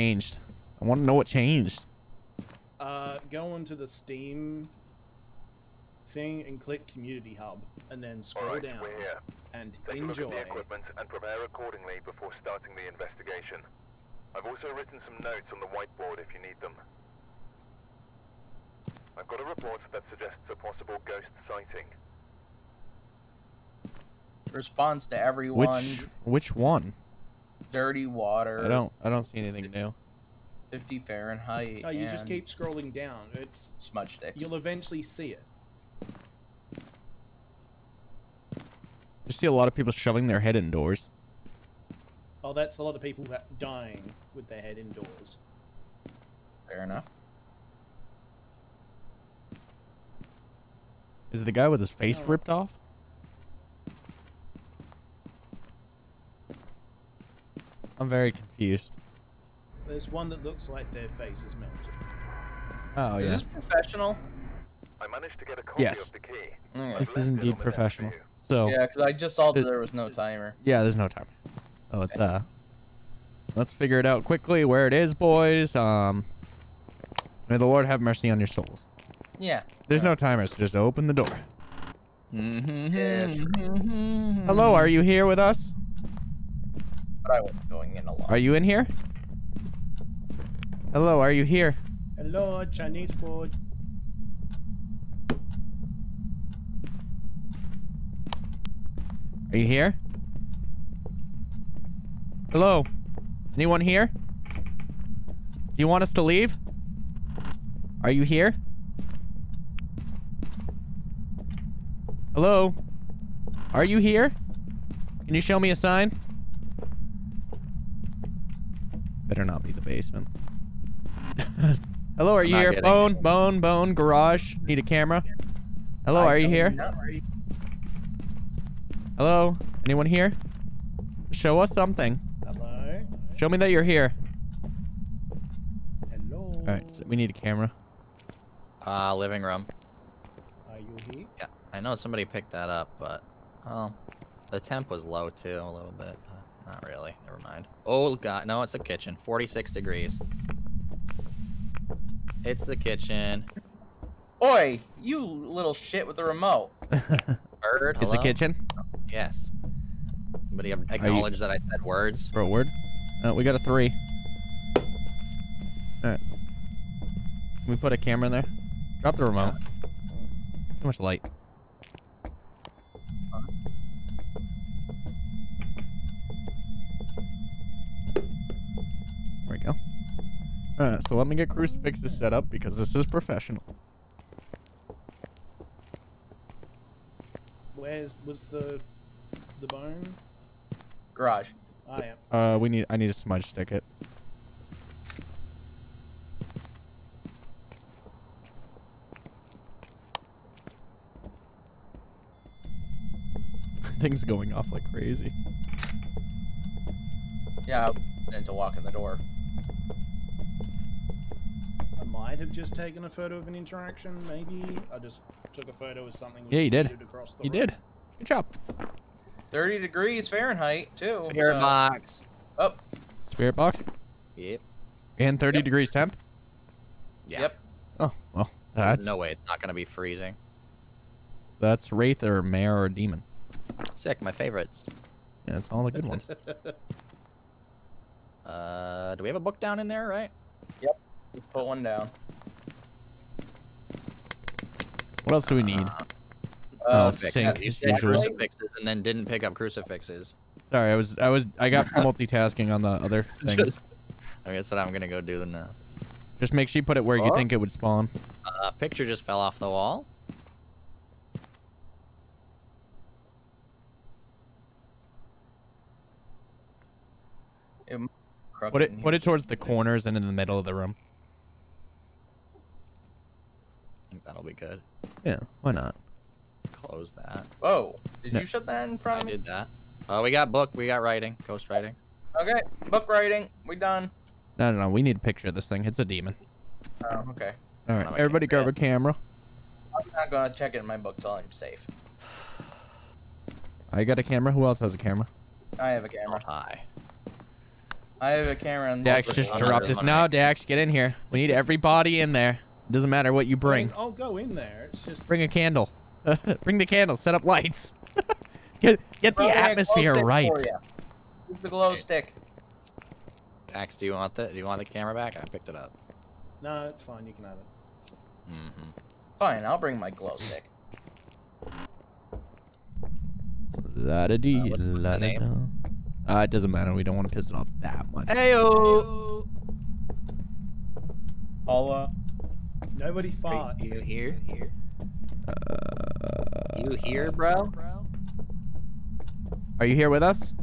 changed. I want to know what changed. Uh, go into the Steam thing and click Community Hub, and then scroll Alright, down we're here. and Take a look at enjoy. the equipment and prepare accordingly before starting the investigation. I've also written some notes on the whiteboard if you need them. I've got a report that suggests a possible ghost sighting. Response to everyone. Which which one? Dirty water. I don't I don't see anything new. 50 Fahrenheit. Oh, you just keep scrolling down. It's smudge sticks. you'll eventually see it. I see a lot of people shoving their head indoors. Oh, that's a lot of people that dying with their head indoors. Fair enough. Is it the guy with his face No. ripped off? I'm very confused. There's one that looks like their face is melted. Oh Is yeah. this professional? I managed to get a copy Yes. of the key. Okay. I've This is indeed on the desk for professional. So Yeah, because I just saw that It- there was no timer. yeah, there's no timer. Oh, it's uh. Let's figure it out quickly where it is, boys. Um. May the Lord have mercy on your souls. Yeah. There's no timer, so just open the door. Yeah, Hello, are you here with us? But I was going in a lot. Are you in here? Hello, are you here? Hello, Chinese food. Are you here? Hello? Anyone here? Do you want us to leave? Are you here? Hello? Are you here? Can you show me a sign? Better not be the basement. Hello, are I'm you here? getting Bone, bone, bone, garage. Need a camera. Hello, I are you here? know. Hello? Anyone here? Show us something. Hello. Show me that you're here. Hello. Alright, so we need a camera. Uh, living room. Are you here? Yeah, I know somebody picked that up, but oh, the temp was low too, a little bit. But not really. Never mind. Oh god, no, it's the kitchen. 46 degrees. It's the kitchen. Oi, you little shit with the remote. Bird. Is the kitchen? Yes. Somebody acknowledge that I said words. For a word? Oh, we got a three. Alright. Can we put a camera in there? Drop the remote. Too much light. There we go. Alright, so let me get crucifixes set up because this is professional. Where was the the bone? Garage. I am. Uh, we need. I need a smudge stick it. Things going off like crazy. Yeah, I meant to walk in the door. I might have just taken a photo of an interaction. Maybe I just took a photo of something. Yeah, you did. Across the You room. did. Good job. 30 degrees Fahrenheit, too. Spirit so- box. Oh, Spirit box Yep. and 30 Yep. degrees temp. Yeah. Yep. Oh well, There's that's no way it's not gonna be freezing. That's wraith or mare or demon. Sick. My favorites. Yeah, it's all the good ones. Uh, do we have a book down in there? Right. Just put one down. What else do we need? Uh, Oh, Crucifix. sink You usual. crucifixes and then didn't pick up crucifixes. Sorry, I was I was I got multitasking on the other things. Just- I guess what I'm gonna go do now. Just make sure you put it where you think it would spawn. Uh, picture just fell off the wall. crooked Put it put it towards the corners and in the middle of the room. I think that'll be good. Yeah, why not? Close that. Whoa, did No. you shut that in I front of me? did that. Oh, we got book. We got writing. Ghost writing. Okay, book writing. We done. No, no, no. We need a picture of this thing. It's a demon. Oh, okay. All right, everybody grab a camera. I'm not gonna check it in my book till I'm safe. I got a camera. Who else has a camera? I have a Oh, camera. hi. I have a camera on. Dax both just of I'm them. dropped his. No, Dax, get in here. We need everybody in there. Doesn't matter what you bring. I'll go in there. It's just Bring a candle. bring the candle. Set up lights. get get the Bro, I got a glow atmosphere right. for ya. Use the glow Okay. stick. Dax, do you want the do you want the camera back? I picked it up. no, it's fine. You can have it. Mm-hmm. Fine, I'll bring my glow stick. La da dee, Uh, la da da. Uh, it doesn't matter. We don't want to piss it off that much. Heyo. I'll uh. Nobody fought. You here? Here? Uh, You here, bro? Are you here with us?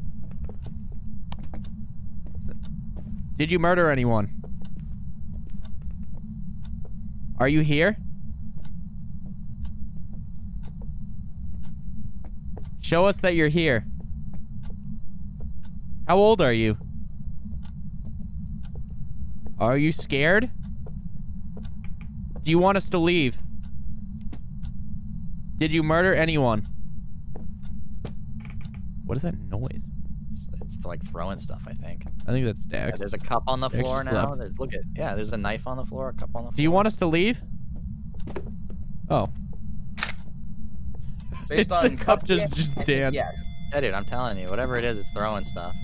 Did you murder anyone? Are you here? Show us that you're here. How old are you? Are you scared? Do you want us to leave? Did you murder anyone? What is that noise? It's, it's like throwing stuff, I think. I think that's Yeah, there's a cup on the Dax floor now. left. There's look at yeah. There's a knife on the floor, a cup on the floor. Do you want us to leave? Oh. Based The on cup just- yeah, just danced. Yes. Yeah, dude, I'm telling you, whatever it is, it's throwing stuff.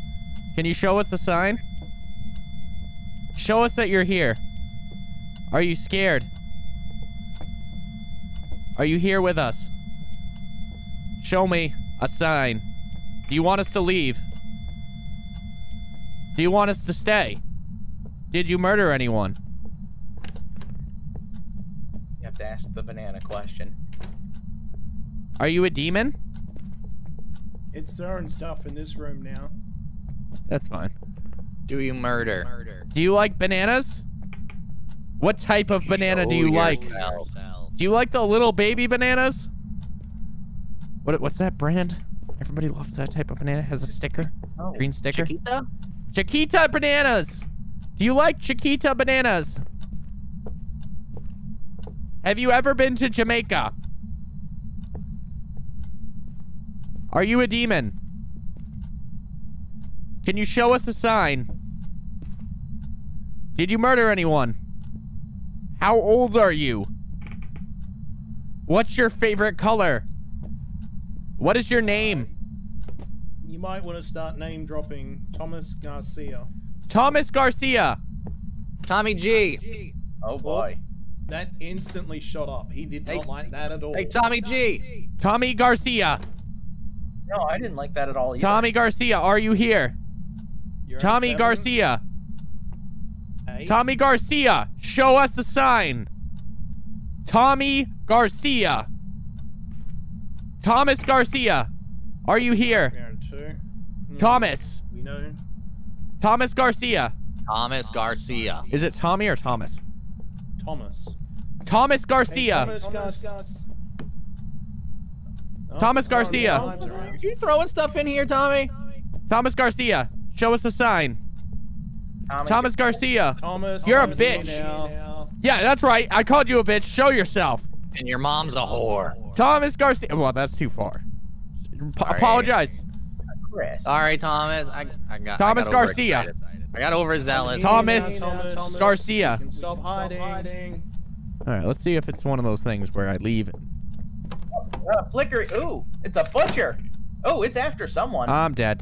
Can you show us the sign? Show us that you're here. Are you scared? Are you here with us? Show me a sign. Do you want us to leave? Do you want us to stay? Did you murder anyone? You have to ask the banana question. Are you a demon? It's throwing stuff in this room now. That's fine. Do you murder? murder. Do you like bananas? What type of banana do you oh, like? yourself. Do you like the little baby bananas? What what's that brand? Everybody loves that type of banana. Has a sticker, Oh. green sticker. Chiquita? Chiquita bananas. Do you like Chiquita bananas? Have you ever been to Jamaica? Are you a demon? Can you show us a sign? Did you murder anyone? How old are you? What's your favorite color? What is your name? You might want to start name dropping Thomas Garcia. Thomas Garcia. Tommy G. Oh boy. That instantly shot up. He did Hey- not like that at all. Hey, Tommy G. Tommy Garcia. No, I didn't like that at all. Either. Tommy Garcia, are you here? You're Tommy seven, Garcia. eight. Tommy Garcia, show us the sign. Tommy Garcia. Thomas Garcia, are you here? We're two. Hmm, Thomas. We know. Thomas Garcia. Thomas Garcia. Is it Tommy or Thomas? Thomas. Thomas Hey, Garcia. Thomas, Gus. Oh, Thomas Garcia. vibes around. You throwing stuff in here, Tommy? Thomas Garcia, show us a sign. Tommy, Thomas Garcia. Thomas. You're a bitch. Yeah, that's right. I called you a bitch. Show yourself. And your mom's a whore. Thomas Garcia. Well, that's too far. P- Sorry. apologize. Chris. Sorry, Thomas. I, I got Thomas I got Garcia. I got overzealous. Thomas Thomas Garcia. You can stop hiding. All right, let's see if it's one of those things where I leave. Uh, flicker. Ooh, it's a butcher. Oh, it's after someone. I'm dead.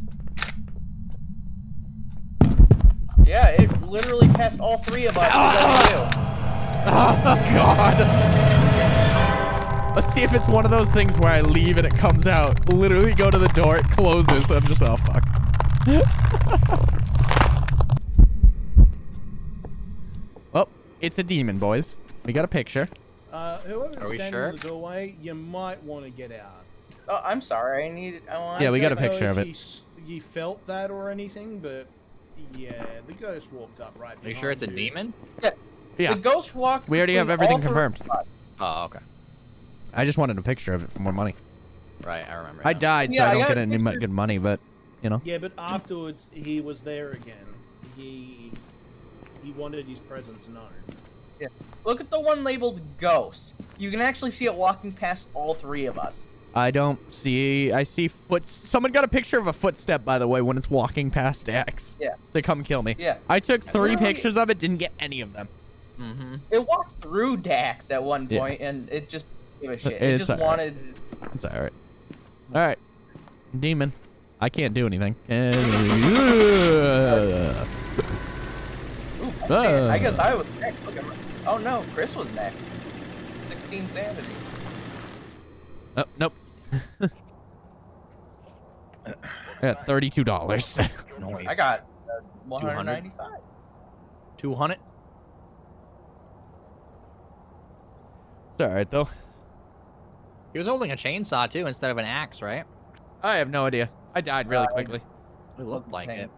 yeah, it literally passed all three of us. except. Oh God. Let's see if it's one of those things where I leave and it comes out. Literally go to the door, it closes. I'm just oh fuck. well, it's a demon, boys. We got a picture. Uh, whoever's Are we standing sure? in the doorway, you might want to get out. Oh, I'm sorry. I need. I want. Yeah, we got a picture of it. You, you felt that or anything, but yeah, the ghost walked up right. Are you sure it's a you. demon? Yeah. Yeah. The ghost walked. We already have everything confirmed. Oh, okay. I just wanted a picture of it for more money. Right, I remember. I now. died, Yeah, so I I don't get any mu- picture. good money, but you know. Yeah, but afterwards he was there again. He he wanted his presence known. Yeah. Look at the one labeled ghost. You can actually see it walking past all three of us. I don't see. I see foot. Someone got a picture of a footstep, by the way, when it's walking past Dax. Yeah. To come kill me. Yeah. I took three Right. pictures of it. Didn't get any of them. Mm-hmm. It walked through Dax at one Yeah. point, and it just gave a shit. It It's just alright. wanted. It's all right. All right. Demon. I can't do anything. Uh, Ooh, man, I guess I was next. Look at my- Oh no, Chris was next. 16 sanity. Oh, nope. I got thirty-two dollars. Noise. I got uh, 195. 200. it's all right though. He was holding a chainsaw too instead of an axe, right? I have no idea. I died really Uh, quickly. It looked like it. on.